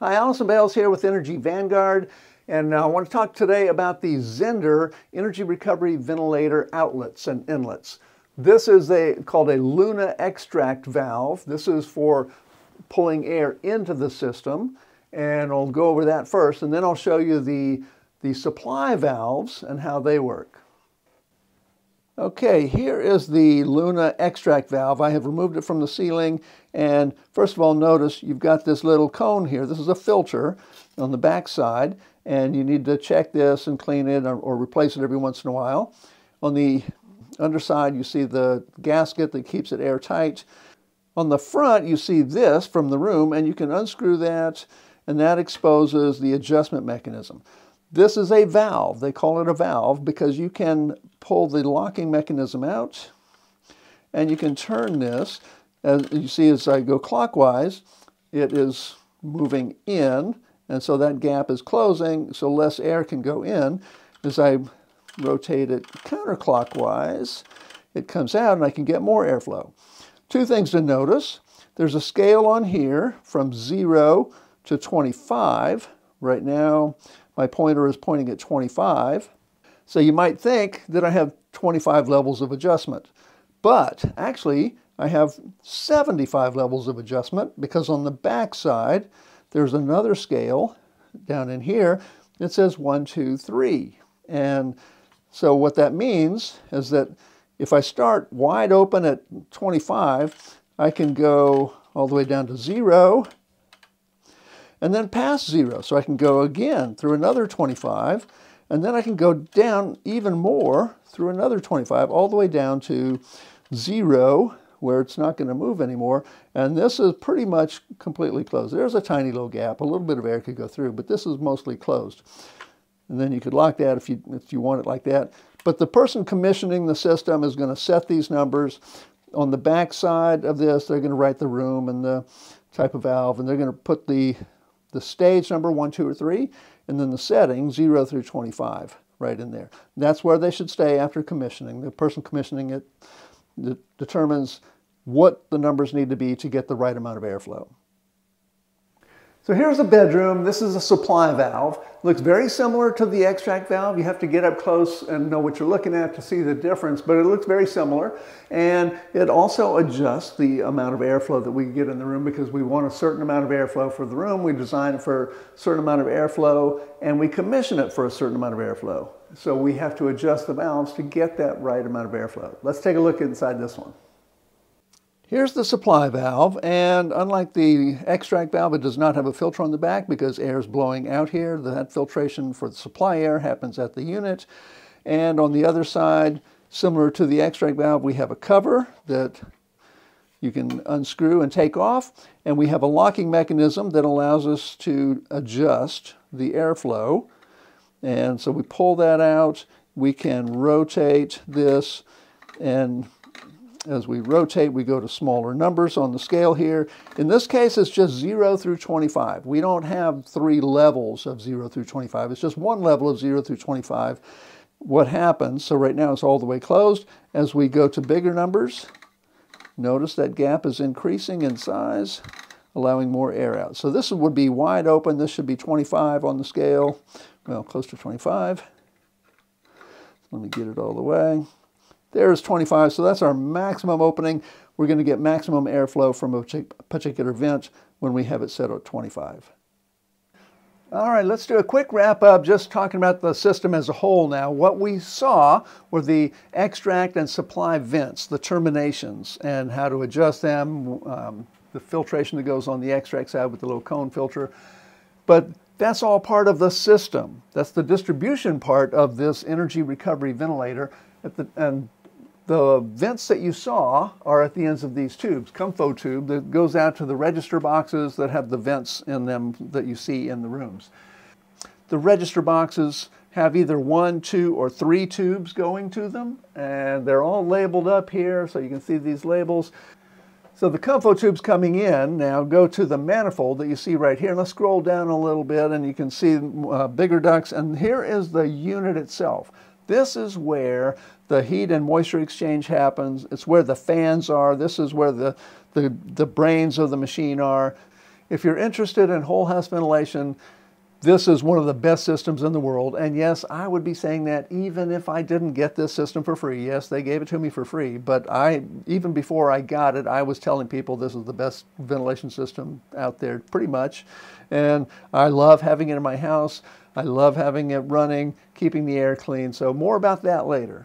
Hi, Allison Bailes here with Energy Vanguard, and uh, I want to talk today about the Zehnder Energy Recovery Ventilator outlets and inlets. This is a called a Luna extract valve. This is for pulling air into the system, and I'll go over that first, and then I'll show you the, the supply valves and how they work. Okay, here is the Luna extract valve. I have removed it from the ceiling and first of all notice you've got this little cone here. This is a filter on the back side and you need to check this and clean it or, or replace it every once in a while. On the underside you see the gasket that keeps it airtight. On the front you see this from the room and you can unscrew that and that exposes the adjustment mechanism. This is a valve. They call it a valve because you can pull the locking mechanism out and you can turn this. As you see as I go clockwise, it is moving in and so that gap is closing so less air can go in. As I rotate it counterclockwise, it comes out and I can get more airflow. Two things to notice. There's a scale on here from 0 to 25. Right now, my pointer is pointing at 25. So you might think that I have 25 levels of adjustment. But actually, I have 75 levels of adjustment because on the back side, there's another scale down in here that says 1, 2, 3. And so what that means is that if I start wide open at 25, I can go all the way down to 0 and then past zero. So I can go again through another 25, and then I can go down even more through another 25, all the way down to zero, where it's not going to move anymore. And this is pretty much completely closed. There's a tiny little gap. A little bit of air could go through, but this is mostly closed. And then you could lock that if you, if you want it like that. But the person commissioning the system is going to set these numbers. On the back side of this, they're going to write the room and the type of valve, and they're going to put the the stage number one, two, or three, and then the setting zero through 25 right in there. That's where they should stay after commissioning. The person commissioning it determines what the numbers need to be to get the right amount of airflow. So here's a bedroom. This is a supply valve. Looks very similar to the extract valve. You have to get up close and know what you're looking at to see the difference, but it looks very similar. And it also adjusts the amount of airflow that we get in the room because we want a certain amount of airflow for the room. We design it for a certain amount of airflow and we commission it for a certain amount of airflow. So we have to adjust the valves to get that right amount of airflow. Let's take a look inside this one. Here's the supply valve, and unlike the extract valve, it does not have a filter on the back because air is blowing out here. That filtration for the supply air happens at the unit. And on the other side, similar to the extract valve, we have a cover that you can unscrew and take off. And we have a locking mechanism that allows us to adjust the airflow. And so we pull that out. We can rotate this and as we rotate, we go to smaller numbers on the scale here. In this case, it's just 0 through 25. We don't have three levels of 0 through 25. It's just one level of 0 through 25. What happens, so right now it's all the way closed. As we go to bigger numbers, notice that gap is increasing in size, allowing more air out. So this would be wide open. This should be 25 on the scale. Well, close to 25. Let me get it all the way. There's 25, so that's our maximum opening. We're going to get maximum airflow from a particular vent when we have it set at 25. All right, let's do a quick wrap up just talking about the system as a whole now. What we saw were the extract and supply vents, the terminations, and how to adjust them, um, the filtration that goes on the extract side with the little cone filter. But that's all part of the system. That's the distribution part of this energy recovery ventilator. The, and the vents that you saw are at the ends of these tubes, Comfo tube that goes out to the register boxes that have the vents in them that you see in the rooms. The register boxes have either one, two, or three tubes going to them, and they're all labeled up here so you can see these labels. So the Comfo tubes coming in now go to the manifold that you see right here. Let's scroll down a little bit and you can see uh, bigger ducts, and here is the unit itself. This is where the heat and moisture exchange happens. It's where the fans are. This is where the, the, the brains of the machine are. if you're interested in whole house ventilation, this is one of the best systems in the world. And yes, I would be saying that even if I didn't get this system for free. Yes, they gave it to me for free, but I even before I got it, I was telling people this is the best ventilation system out there pretty much. And I love having it in my house. I love having it running, keeping the air clean. So more about that later.